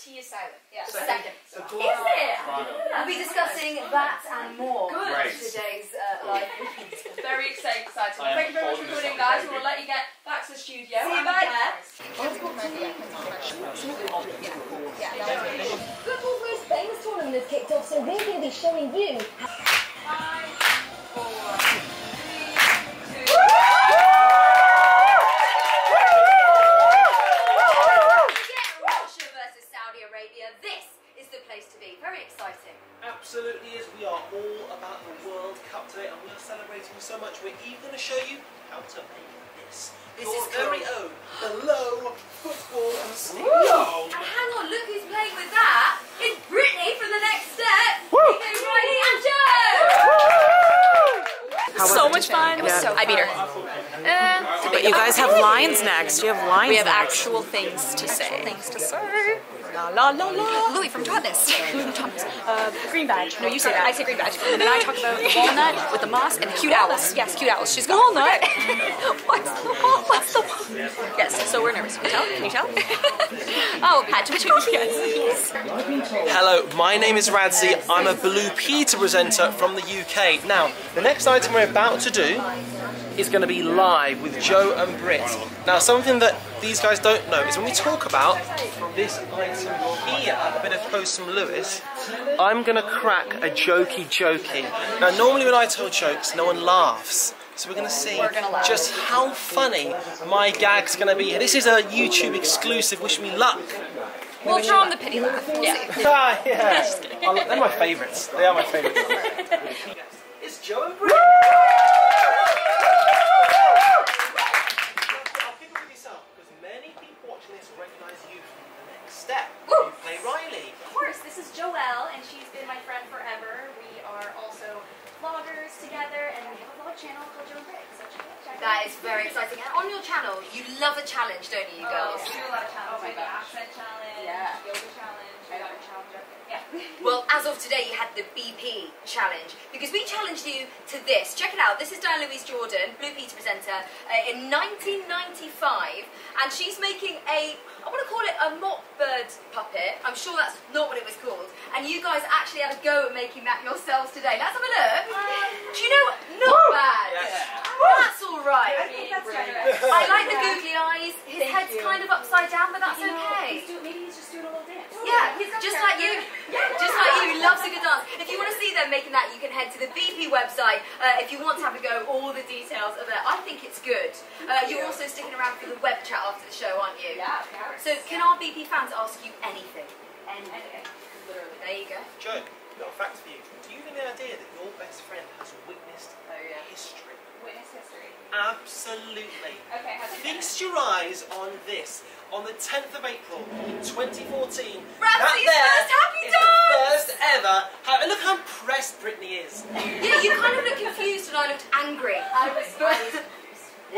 T is silent. Yeah. Second. Second. So Is it? We'll be discussing that and more Good. Great. in today's uh, live. Very exciting, exciting. I am Thank you very much for holding coming in, guys. up. We'll let you get back to the studio. See you And, back. uh, Football for famous tournament has kicked off, so we're going to be showing you Five, Absolutely is. We are all about the World Cup today and we are celebrating so much. We're even going to show you how to make this. This Your is cool. very own, the low football and studio. And hang on, look who's playing with that. It's Brittany from the next step. Nico, Riley, and Jo. so much fun. It was so I beat her. Eh, but you guys have lines next. You have lines. We have next. actual things to say. things to say. La la la la. Louis from Totnes. Louis from Totnes. Uh, green badge. No, you say that. I say green badge. And then I talk about the walnut with the moss and the cute owls. Yes, cute owls. She's got walnut. What's the wall? What's the wall? Yes. So we're nervous. Can you tell? Can you tell? oh, patch between yes. Hello, my name is Radzi. I'm a Blue Peter presenter from the UK. Now, the next item we're about to do is going to be live with Jo and Britt. Now, something that these guys don't know is when we talk about this item here, a bit of Post from Lewis, I'm going to crack a jokey jokey. Now, normally when I tell jokes, no one laughs. So we're going to see just how funny my gag's going to be. This is a YouTube exclusive. Wish me luck. We'll draw on the pity laugh. Yeah. Ah, yeah. They're my favourites. They are my favourites. it's Jo and Britt. I'll kick off with yourself because many people watching this recognise you from the next step. You play Riley. Of course, this is Joelle, and she's been my friend forever. We are also vloggers together, and we have a vlog channel called Jo and Britt. So check. That is very exciting. And on your channel, you love a challenge, don't you, you girls? We do a lot of challenges. Oh my We have the gosh. accent challenge, Yeah. yoga challenge, I got yoga challenge. Yeah. Well, as of today, you had the BP challenge because we challenged you to this. Check it out. This is Diana Louise Jordan, Blue Peter presenter, uh, in 1995, and she's making a. I want to call it a mop bird puppet. I'm sure that's not what it was called. And you guys actually had a go at making that yourselves today. Let's have a look. Do you know what? Not bad. That's all right. I think that's generous. I like the googly eyes. His Thank head's you. kind of upside down, but that's You know, okay. Yeah, he's just like you. Yeah, Just like you, he loves a good dance. If you want to see them making that, you can head to the BP website. Uh, if you want to have a go, all the details are there. I think it's good. Uh, you're also sticking around for the web chat after the show, aren't you? Yeah, of course. So can our BP fans ask you anything? Anything. Literally. There you go. Jo, got a fact for you. Do you have any idea that your best friend has witnessed Oh, yeah. history? Witness history. Absolutely. Okay, how's it Feast your eyes on this. On the 10th of April in 2014, Radzi's that there first happy dance! the first ever. How, look how impressed Brittany is. Yeah, you kind of look confused and I looked angry. I was, Well,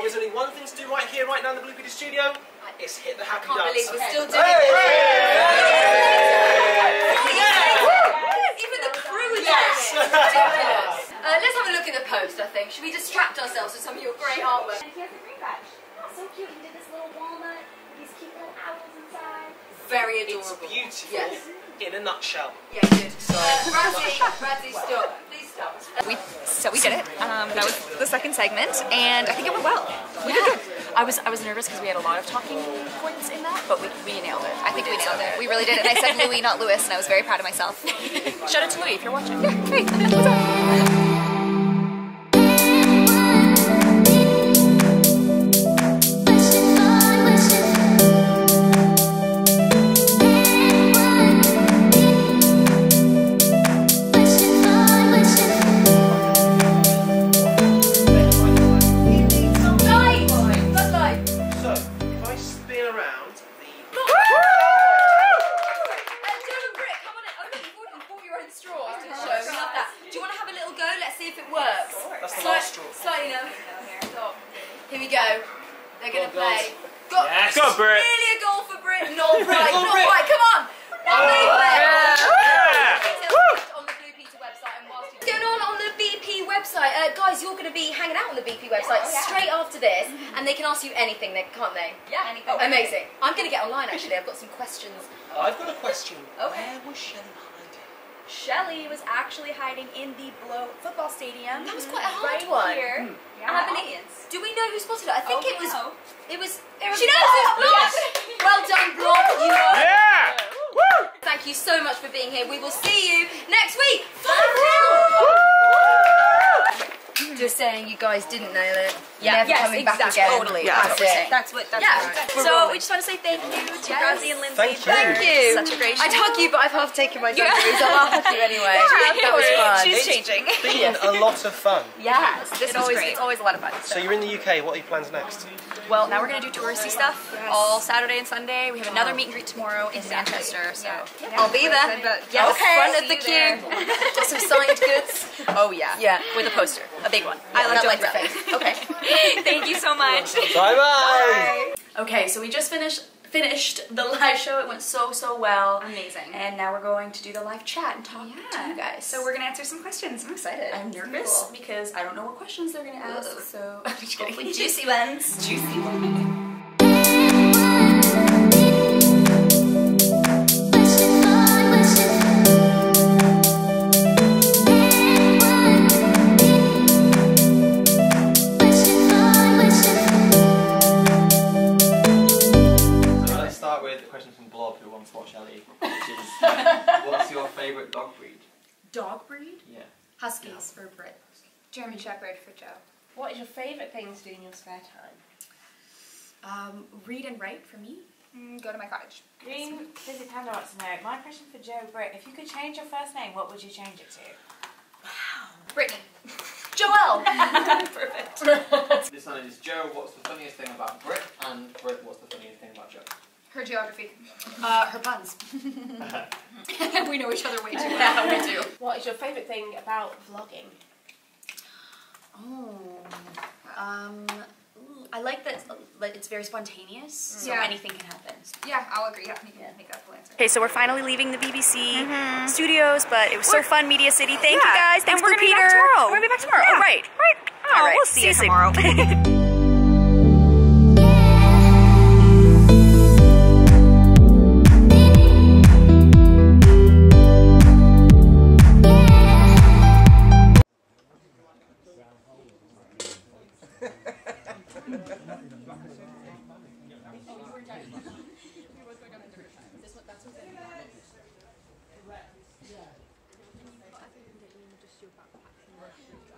there's only one thing to do right here, right now in the Blue Peter studio. It's hit the happy I Can't dance. believe we're still doing it. Yeah. Even the crew is Yes. Ridiculous. Uh, let's have a look in the post, I think. Should we distract ourselves with some of your great artwork? And he has a green badge. Inside. Very It's adorable. beautiful Yes. in a nutshell. Yeah, good. Uh, Radzi, Radzi, stop. Please stop. We so we did it. Um, that was the second segment, and I think it went well. We did good. I was I was nervous because we had a lot of talking points in that, but we, we nailed it. I think we nailed it. We really did. And I said Louis, not Lewis, and I was very proud of myself. Shout out to Louis if you're watching. Yeah, great. brought your own straws to show. We love that. Do you want to have a little go? Let's see if it works. That's the last straw. Slightly no. Stop. Here we go. They're going to play. Go, Yes. Go Britt. Nearly a goal for Britt. Not right. Not Britt. right. Come on. Now they play. Yeah. Details on the Blue Peter website and whilst you- What's going on on the BP website? website. Uh, guys, you're going to be hanging out on the BP website straight after this, and they can ask you anything, they, can't they? Yeah, anything. Oh, amazing. I'm going to get online actually. I've got some questions. I've got a question. Okay. Where was Shelley hiding? Shelley was actually hiding in the Blow football stadium. That was quite a mm-hmm. hard right one. Here. Um, and I believe. Do we know who spotted her? I think Oh, it was. no. It was. was she knows it's Block. Block. Well done, Block. You are. Yeah! Woo! Thank you so much for being here. We will see you next week. Just saying, you guys didn't nail it. Yeah. Never Yes, coming back exactly. again. Totally. Yeah. That's it. That's what. That's Yeah. what. We're So rolling. we just want to say thank you to Yes. Radzi and Lindsey. Thank you. Thank you. Such a great show. I'd hug you, but I've half taken my dungarees. I'll hug you anyway. Yeah, that was fun. She's It's changing. been a lot of fun. Yes, this It's always great. it's always a lot of fun. So you're in the UK. What are your plans next? Well, now we're gonna do touristy stuff all Saturday and Sunday. We have another meet and greet tomorrow in Manchester. So I'll be there. Yes. Okay. Front of the queue. Some signed goods. oh yeah, Yeah. with a poster, a big one. I like Not like that. face. Okay. Thank you so much. Bye bye. Okay, so we just finished finished the live show. It went so so well. Amazing. And now we're going to do the live chat and talk to you guys. So we're gonna answer some questions. I'm excited. I'm nervous because I don't know what questions they're gonna ask. So I'm just kidding. Hopefully juicy ones. Juicy one. What's your favourite dog breed? Dog breed? Yeah. Huskies for Britt. German Shepherd for Jo. What is your favourite thing to do in your spare time? Um, read and write for me. Mm, go to my cottage. Green Busy Panda wants to know, my question for Jo Britt, if you could change your first name, what would you change it to? Wow. Brittany. Joelle. Perfect. This one is Jo, what's the funniest thing about Britt? And Britt, what's the funniest thing about Jo? Her geography. Uh, her puns. we know each other way too well. we do. What is your favourite thing about vlogging? Oh, um, I like that like, it's very spontaneous, so Yeah. anything can happen. Yeah, I'll agree. Yeah, you can make that full answer. Okay, so we're finally leaving the BBC studios, but it was so fun, Media City. Thank you guys. Thanks, and we're Blue gonna be Peter. back tomorrow. We're gonna be back tomorrow. Oh, right, right. Oh, All right, we'll see, see you you tomorrow. Oh, you were giant. This one, that's. Yeah. And you put it in just your backpack.